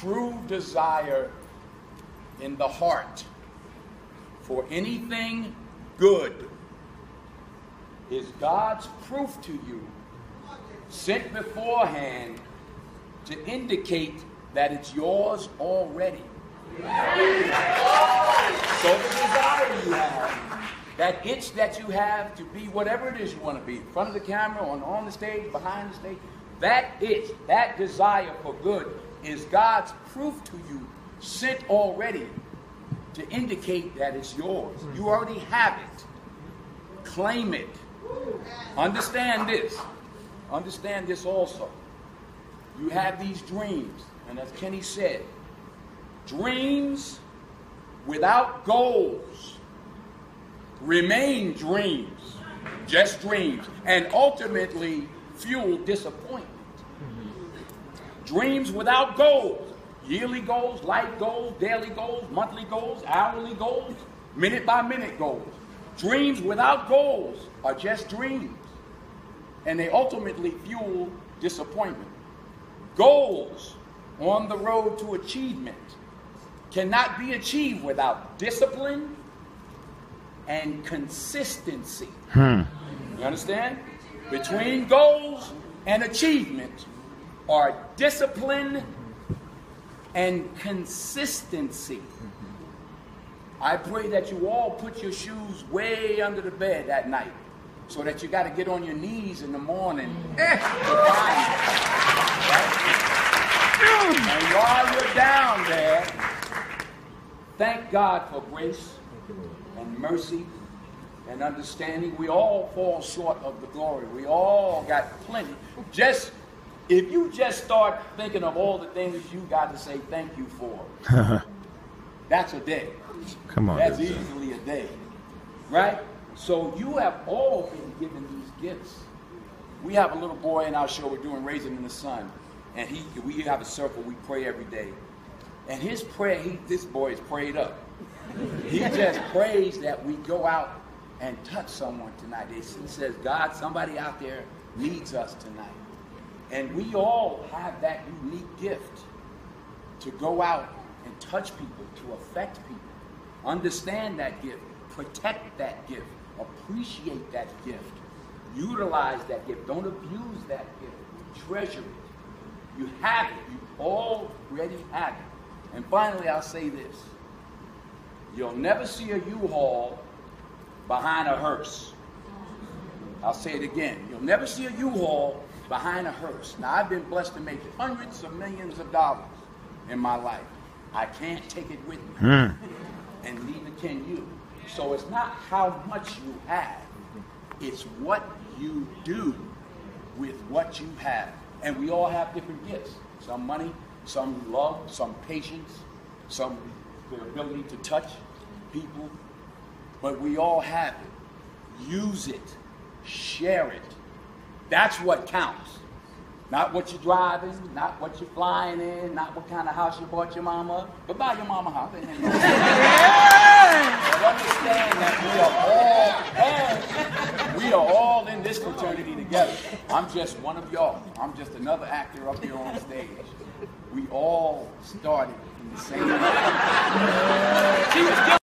true desire in the heart for anything good is God's proof to you, sent beforehand to indicate that it's yours already. So the desire you have, that itch that you have to be whatever it is you want to be, in front of the camera, on, on the stage, behind the stage, that itch, that desire for good is God's proof to you, sent already to indicate that it's yours. Mm-hmm. You already have it. Claim it. Understand this. Understand this also. You have these dreams, and as Kenny said, dreams without goals remain dreams, just dreams, and ultimately fuel disappointment. Dreams without goals, yearly goals, life goals, daily goals, monthly goals, hourly goals, minute by minute goals. Dreams without goals are just dreams, and they ultimately fuel disappointment. Goals on the road to achievement cannot be achieved without discipline and consistency. Hmm. You understand? Between goals and achievement are discipline and consistency. I pray that you all put your shoes way under the bed that night so that you got to get on your knees in the morning. Right? And while you're down there, thank God for grace and mercy and understanding. We all fall short of the glory. We all got plenty. Just if you just start thinking of all the things you got to say thank you for, that's a day. Come on. That's easily a day. Right? So you have all been given these gifts. We have a little boy in our show we're doing Raisin in the Sun. And he we have a circle, we pray every day. And his prayer, he, this boy is prayed up. He just prays that we go out and touch someone tonight. It says, God, somebody out there needs us tonight. And we all have that unique gift to go out and touch people, to affect people. Understand that gift, protect that gift, appreciate that gift, utilize that gift. Don't abuse that gift, treasure it. You have it, you already have it. And finally, I'll say this you'll never see a U Haul behind a hearse. I'll say it again. You'll never see a U-Haul behind a hearse. Now, I've been blessed to make hundreds of millions of dollars in my life. I can't take it with me, hmm. and neither can you. So it's not how much you have, it's what you do with what you have. And we all have different gifts. Some money, some love, some patience, some the ability to touch people. But we all have it. Use it. Share it. That's what counts. Not what you're driving, not what you're flying in, not what kind of house you bought your mama, but buy your mama a house. Ain't nothing wrong with that. But understand that we are all, and we are all in this fraternity together. I'm just one of y'all. I'm just another actor up here on stage. We all started in the same.